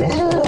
で。